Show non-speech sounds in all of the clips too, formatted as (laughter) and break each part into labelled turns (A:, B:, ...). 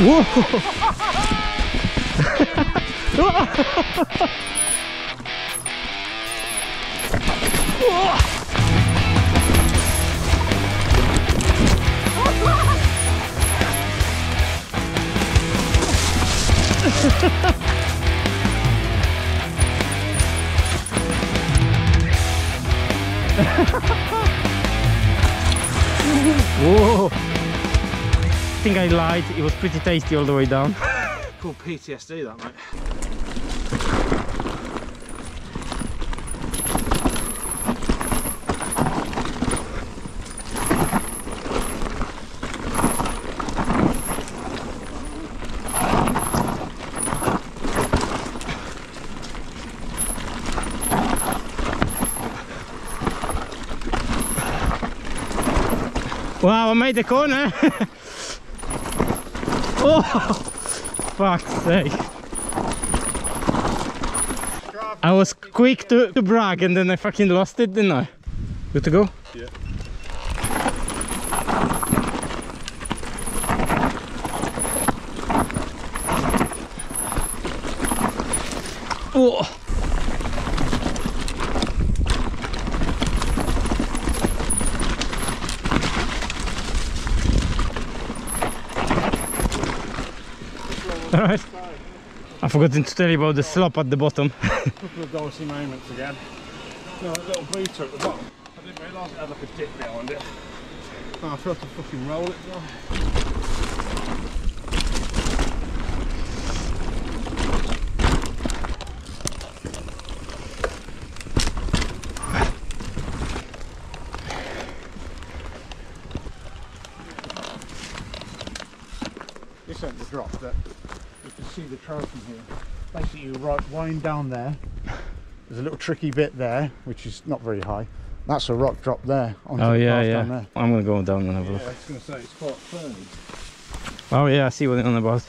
A: (laughs) Whoa! Whoa! I think I lied. It was pretty tasty all the way down. (laughs)
B: Called PTSD that mate.
A: Wow, I made the corner. (laughs) oh, (laughs) fuck's sake. I was quick to, to brag and then I fucking lost it, didn't I? Good to go?
B: Yeah.
A: Oh. Alright. I forgot to tell you about the slop at the bottom.
B: couple (laughs) of dicey moments again. No, a little booter at the bottom. I didn't realise it had like a dip behind it. Oh, I forgot to fucking roll it the drop that see the trail from here. Basically, you right wind down there. There's a little tricky bit there, which is not very high. That's a rock drop there
A: Oh
B: the
A: yeah,
B: path
A: yeah.
B: down there.
A: I'm gonna go down and have a look.
B: I was going to say it's quite firm.
A: Oh yeah, I see what it's on about.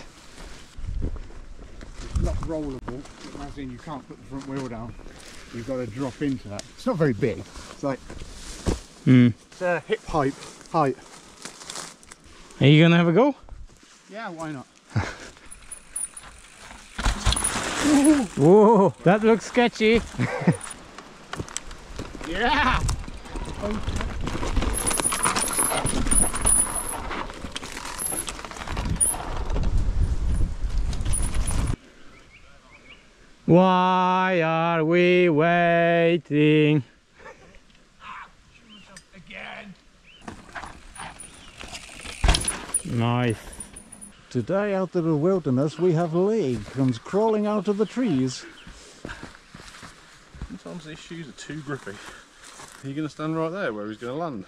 B: It's not rollable, as in you can't put the front wheel down. You've got to drop into that. It's not very big. It's like
A: Hmm.
B: it's a hip height. Height.
A: Are you gonna have a go?
B: Yeah, why not? (laughs)
A: Whoa, that looks sketchy. (laughs)
B: Yeah.
A: Why are we waiting? Nice.
B: Today out in the wilderness we have Lee comes crawling out of the trees.
C: Sometimes these shoes are too grippy. Are you going to stand right there where he's going to land?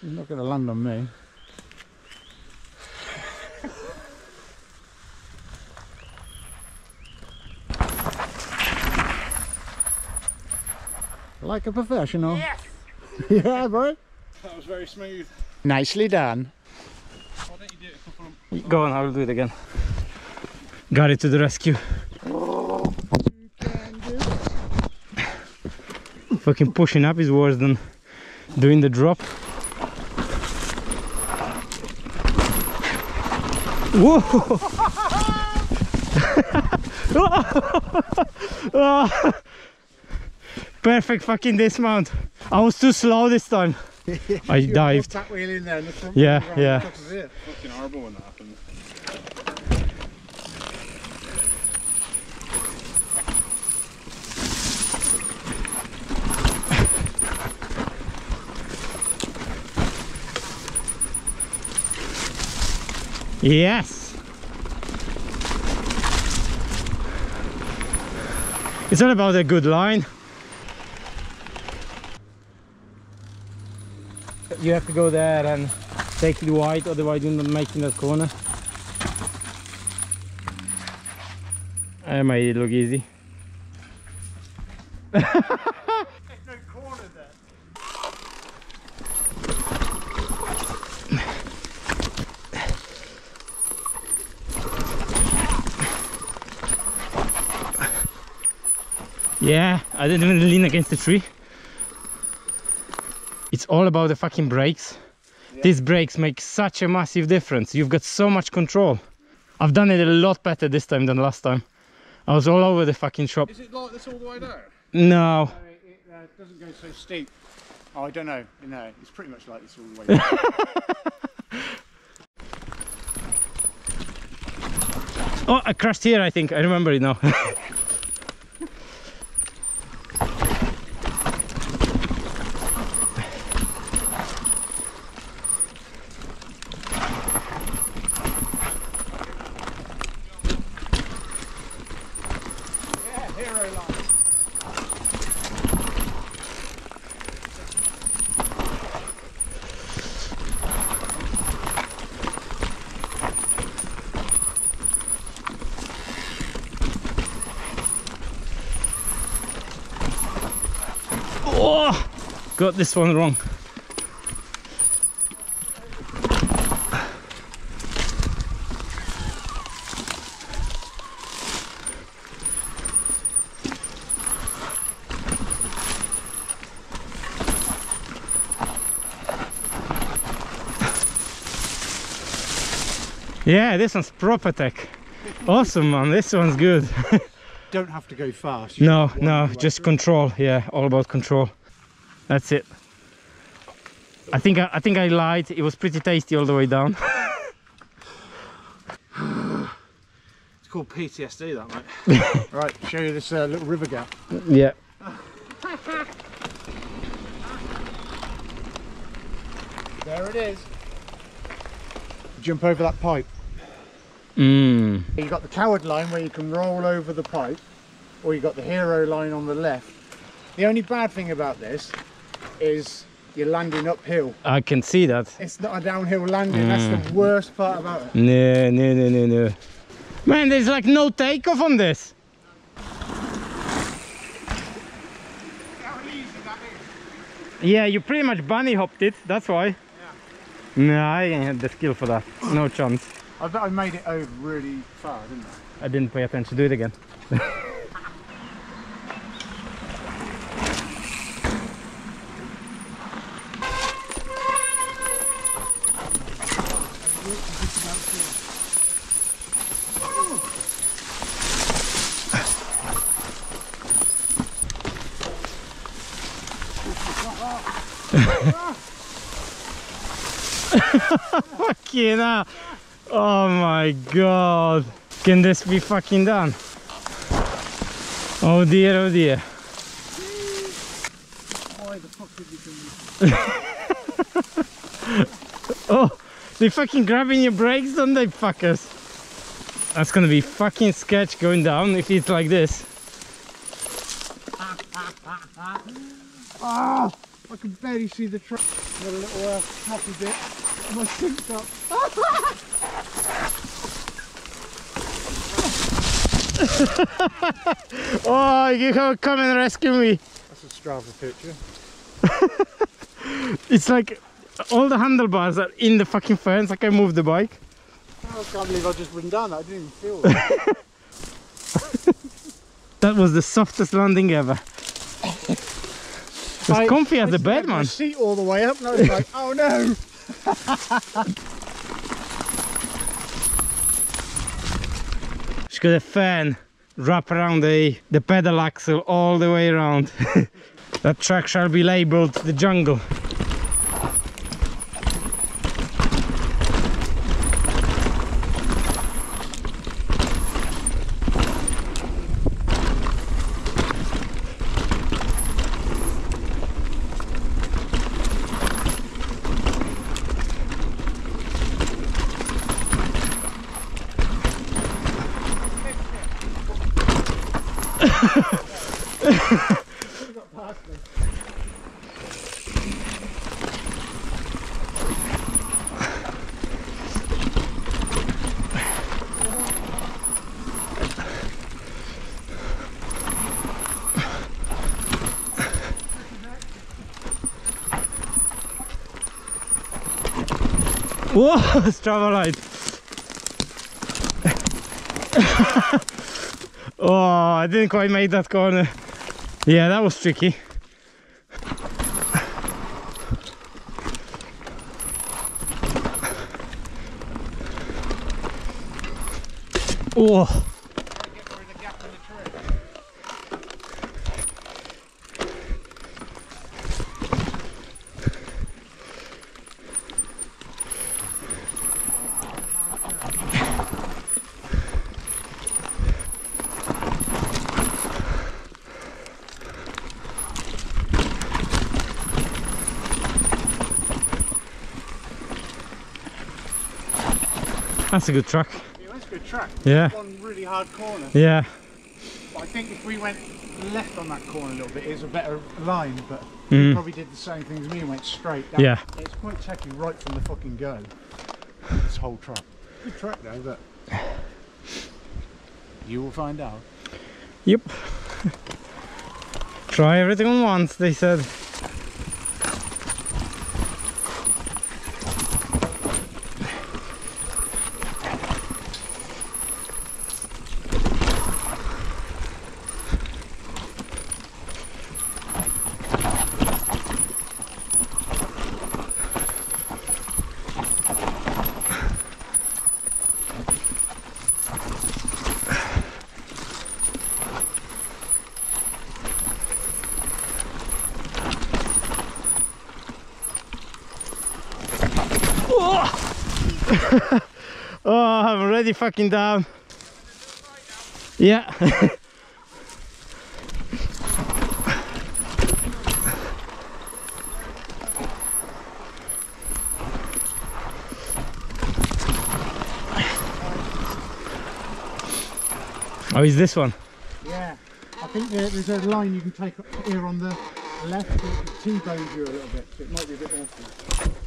B: He's not going to land on me. Like a professional. Yes. (laughs) yeah, boy.
C: That was very smooth.
B: Nicely done.
C: Why don't you do it a couple of...
A: Go on, I'll do it again. Got it to the rescue. Fucking pushing up is worse than doing the drop. Whoa! (laughs) Perfect fucking dismount. I was too slow this time. I dived.
B: That wheel in there and the
A: Yeah,
B: wheel
A: yeah.
B: the top of it.
C: Fucking horrible when that happens.
A: Yes. It's all about a good line. You have to go there and take it wide, otherwise you're not making that corner. I made it look easy. (laughs) Yeah, I didn't even lean against the tree. All about the fucking brakes. These brakes make such a massive difference. You've got so much control. I've done it a lot better this time than last time. I was all over the fucking shop.
C: Is it like this all the way down?
A: No.
B: it, it uh, doesn't go so steep. Oh, I don't know. No, it's pretty much like this all the way. down. (laughs)
A: Oh, I crashed here, I think. I remember it now. (laughs)
B: yeah, hero line.
A: Oh, got this one wrong. Yeah, this one's proper tech. Awesome, man. This one's good. (laughs)
B: Don't have to go fast. you
A: No, no,
B: wind your way
A: just control. Yeah, all about control. That's it. I think I, I think I lied. It was pretty tasty all the way down. (laughs)
C: It's called PTSD, that mate. (laughs)
B: Right, show you this uh, little river gap.
A: yeah.
B: There it is. Jump over that pipe.
A: Mm.
B: You've got the coward line where you can roll over the pipe, or you've got the hero line on the left. The only bad thing about this is you're landing uphill.
A: I can see that.
B: It's not a downhill landing, that's the worst part about it.
A: No, no, no, no, no. Man, there's like no takeoff on this. Yeah, you pretty much bunny hopped it. That's why. No, I ain't had the skill for that. No chance.
B: I I made it over really far, didn't I?
A: I didn't pay attention. Do it again. (laughs) Fucking hell. Oh my god. Can this be fucking done? Oh dear, oh dear. (laughs) Oh, they fucking grabbing your brakes, don't they, fuckers? That's gonna be fucking sketch going down if it's like this. (laughs)
B: Ah! I can barely see the truck. Got a little uh, happy bit. My synced up. (laughs) (laughs)
A: Oh, you come and rescue me.
B: That's a Strava picture. (laughs)
A: It's like all the handlebars are in the fucking fence. I can't move the bike.
B: Oh, I can't believe I just ridden down that. I didn't even feel that. (laughs)
A: That was the softest landing ever. It's comfy as a bed, man.
B: seat all the way up and I was like, oh no!
A: Just got a fan wrap around the, the pedal axle all the way around. (laughs) that track shall be labeled the jungle. Whoa, (laughs) Strava light. (laughs) oh, I didn't quite make that corner. Yeah, that was tricky. Oh, that's a good track.
B: Yeah, that's a good track.
A: Yeah,
B: One really hard corner.
A: yeah.
B: But I think if we went left on that corner a little bit, it's a better line. But you
A: Mm.
B: probably did the same thing as me and went straight. That-
A: Yeah.
B: It's quite techy right from the fucking go. This whole track. Good track though, but you will find out.
A: Yep. (laughs) Try everything on once, they said. (laughs) Oh, I'm already fucking down. Yeah. (laughs) oh, is this one?
B: Yeah. I think there, there's a line you can take here on the left T-bones you a little bit, so it might be a bit awkward.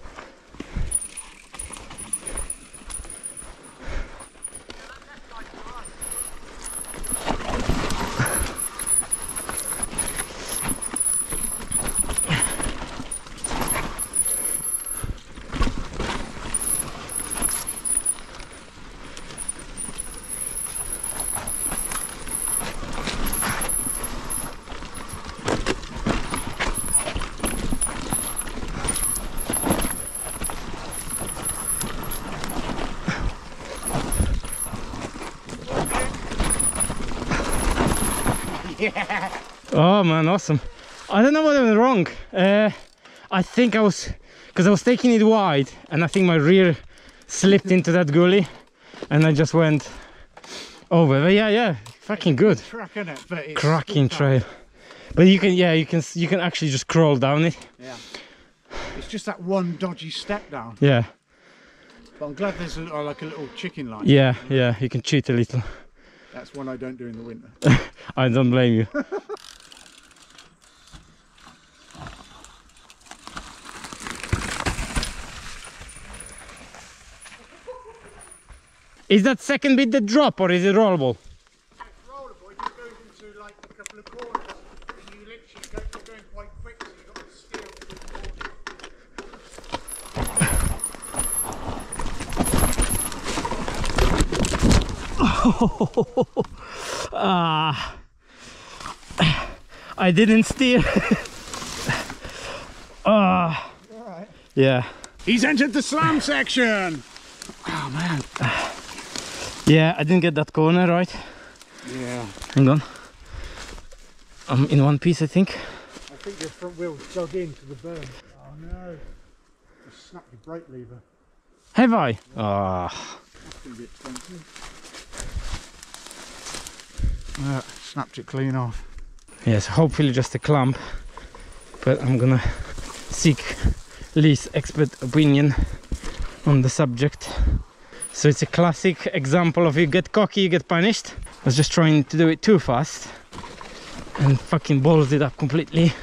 A: Oh man, awesome. I don't know what I went wrong. Uh, I think I was, because I was taking it wide and I think my rear slipped into that gully and I just went over. But yeah, yeah, fucking good.
B: Track it,
A: Cracking trail. But you can, yeah, you can, you can actually just crawl down it.
B: Yeah. It's just that one dodgy step down.
A: Yeah,
B: But I'm glad there's a, like a little chicken line.
A: yeah, yeah, you can cheat a little.
B: That's one I don't do in the winter. (laughs)
A: I don't blame you. (laughs) Is that second bit the drop or is it rollable?
B: rollerboard just goes into like a couple of corners and you literally go, you're going quite quick so you've got to steer through the corners.
A: Ah, (laughs) (sighs) I didn't steer. Ah,
B: Alright.
A: yeah,
B: He's entered the slam section! Oh man.
A: yeah, I didn't get that corner right.
B: Yeah.
A: Hang on. I'm in one piece, I think.
B: I think your front wheel dug into the berm. Oh no. You snapped your brake lever.
A: Have I? Ah.
B: That's going Yeah, snapped it clean off.
A: Yes, hopefully just a clump, but I'm gonna seek Lee's expert opinion on the subject. So it's a classic example of you get cocky, you get punished. I was just trying to do it too fast and fucking balls it up completely.